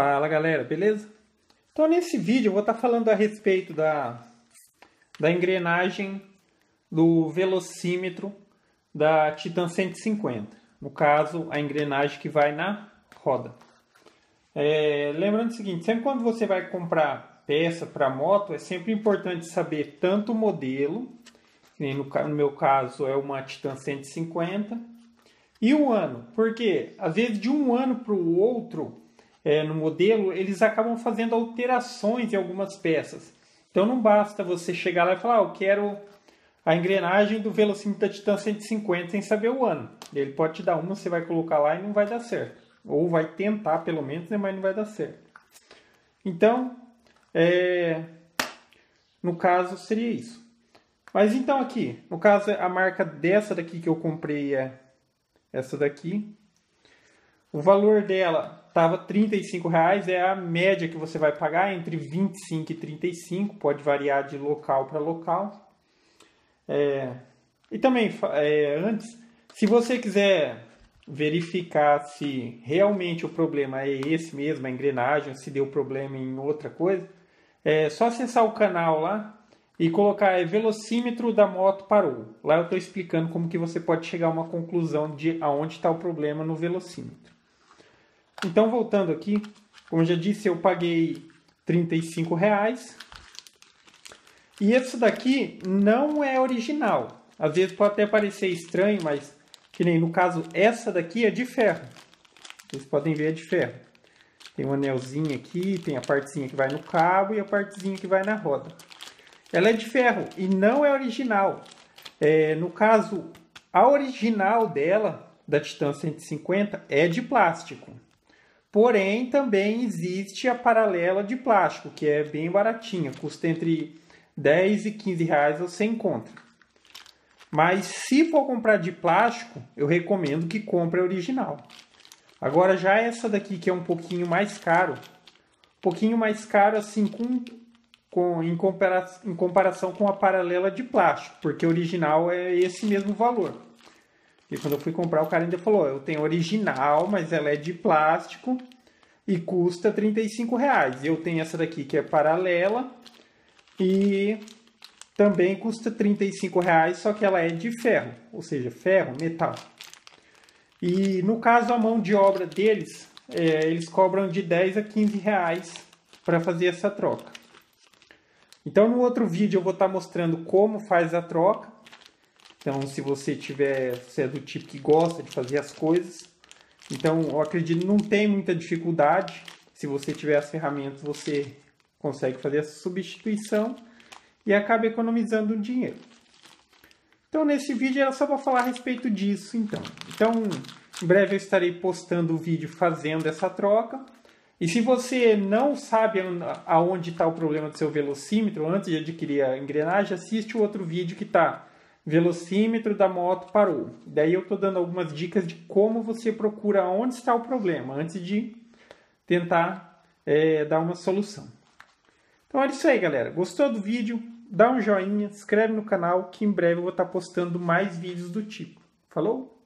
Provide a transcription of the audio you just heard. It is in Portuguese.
Fala galera, beleza? Então nesse vídeo eu vou estar falando a respeito da, da engrenagem do velocímetro da Titan 150. No caso, a engrenagem que vai na roda. É, lembrando o seguinte, sempre quando você vai comprar peça para moto, é sempre importante saber tanto o modelo, no, no meu caso é uma Titan 150, e o ano, porque às vezes de um ano para o outro é, no modelo, eles acabam fazendo alterações em algumas peças. Então não basta você chegar lá e falar, ah, eu quero a engrenagem do velocímetro Titan 150 sem saber o ano. Ele pode te dar uma, você vai colocar lá e não vai dar certo. Ou vai tentar pelo menos, né, mas não vai dar certo. Então, é, no caso seria isso. Mas então aqui, no caso a marca dessa daqui que eu comprei é essa daqui. O valor dela estava R$ reais é a média que você vai pagar entre 25 e 35, pode variar de local para local. É, e também, é, antes, se você quiser verificar se realmente o problema é esse mesmo, a engrenagem, se deu problema em outra coisa, é só acessar o canal lá e colocar é, velocímetro da moto parou. Lá eu estou explicando como que você pode chegar a uma conclusão de aonde está o problema no velocímetro. Então, voltando aqui, como já disse, eu paguei 35 reais. E esse daqui não é original. Às vezes pode até parecer estranho, mas que nem no caso essa daqui é de ferro. Vocês podem ver é de ferro. Tem um anelzinho aqui, tem a partezinha que vai no cabo e a partezinha que vai na roda. Ela é de ferro e não é original. É, no caso, a original dela, da Titan 150, é de plástico. Porém, também existe a paralela de plástico, que é bem baratinha, custa entre 10 e 15 reais você encontra. Mas se for comprar de plástico, eu recomendo que compre a original. Agora já essa daqui que é um pouquinho mais caro, um pouquinho mais caro assim com, com em, compara, em comparação com a paralela de plástico, porque a original é esse mesmo valor. E quando eu fui comprar, o cara ainda falou: eu tenho original, mas ela é de plástico e custa 35 reais. Eu tenho essa daqui que é paralela e também custa 35 reais, só que ela é de ferro, ou seja, ferro, metal. E no caso a mão de obra deles, é, eles cobram de 10 a 15 reais para fazer essa troca. Então no outro vídeo eu vou estar tá mostrando como faz a troca então, se você tiver, se é do tipo que gosta de fazer as coisas, então eu acredito não tem muita dificuldade. Se você tiver as ferramentas, você consegue fazer essa substituição e acaba economizando dinheiro. Então, nesse vídeo era só para falar a respeito disso, então. Então, em breve eu estarei postando o vídeo fazendo essa troca. E se você não sabe aonde está o problema do seu velocímetro antes de adquirir a engrenagem, assiste o outro vídeo que está velocímetro da moto parou. Daí eu estou dando algumas dicas de como você procura onde está o problema antes de tentar é, dar uma solução. Então é isso aí, galera. Gostou do vídeo? Dá um joinha, se inscreve no canal que em breve eu vou estar postando mais vídeos do tipo. Falou?